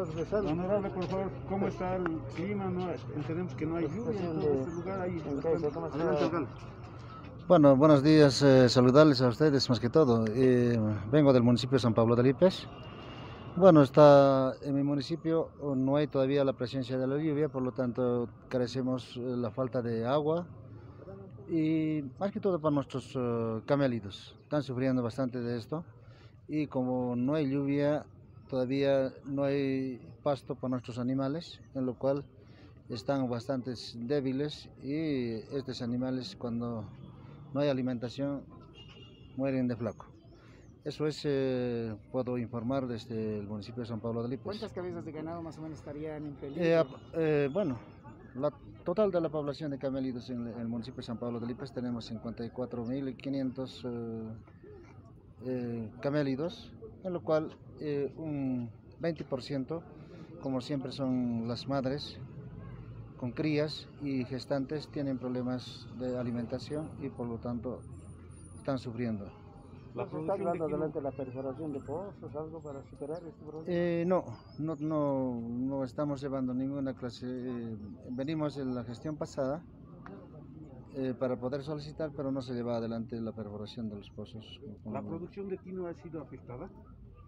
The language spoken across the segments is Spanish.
regresando. Honorable, por favor, ¿cómo está el clima? No, entendemos que no hay lluvia en todo este lugar. Hay Adelante, alcalde. Bueno, buenos días, eh, saludarles a ustedes más que todo. Eh, vengo del municipio de San Pablo de Lipes. Bueno, está en mi municipio no hay todavía la presencia de la lluvia, por lo tanto carecemos eh, la falta de agua y más que todo para nuestros uh, camelitos. Están sufriendo bastante de esto y como no hay lluvia, todavía no hay pasto para nuestros animales, en lo cual están bastante débiles y estos animales cuando no hay alimentación mueren de flaco. Eso es, eh, puedo informar desde el municipio de San Pablo de Lipes. ¿Cuántas cabezas de ganado más o menos estarían en peligro? Eh, eh, bueno, la total de la población de camelidos en el municipio de San Pablo de Lipes tenemos 54.500 eh, eh, camelidos, en lo cual eh, un 20%, como siempre son las madres, con crías y gestantes, tienen problemas de alimentación y por lo tanto están sufriendo. ¿La ¿Se está llevando adelante la perforación de pozos, algo para superar este problema? Eh, no, no, no, no estamos llevando ninguna clase. Eh, venimos en la gestión pasada eh, para poder solicitar, pero no se lleva adelante la perforación de los pozos. ¿La producción de quinoa ha sido afectada?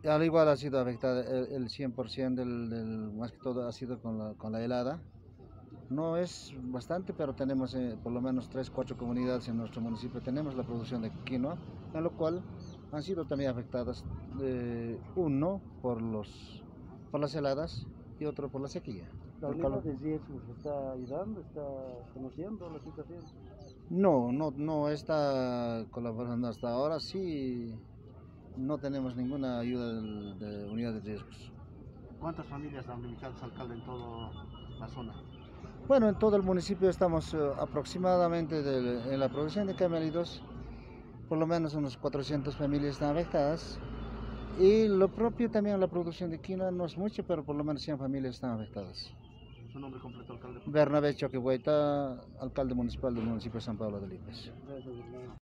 Al igual ha sido afectada el, el 100% del, del, más que todo ha sido con la, con la helada. No es bastante, pero tenemos eh, por lo menos 3, 4 comunidades en nuestro municipio. Tenemos la producción de quinoa, en lo cual han sido también afectadas, eh, uno por, los, por las heladas y otro por la sequía. ¿La unidad de riesgos está ayudando, está conociendo la situación? No, no, no está colaborando hasta ahora. Sí, no tenemos ninguna ayuda de, de unidad de riesgos. ¿Cuántas familias han beneficiado alcalde en toda la zona? Bueno, en todo el municipio estamos uh, aproximadamente en la producción de camelidos, por lo menos unos 400 familias están afectadas. Y lo propio también la producción de quinoa no es mucho, pero por lo menos 100 familias están afectadas. ¿Su nombre completo, alcalde? Bernabé Choquehueta, alcalde municipal del municipio de San Pablo de Lipes.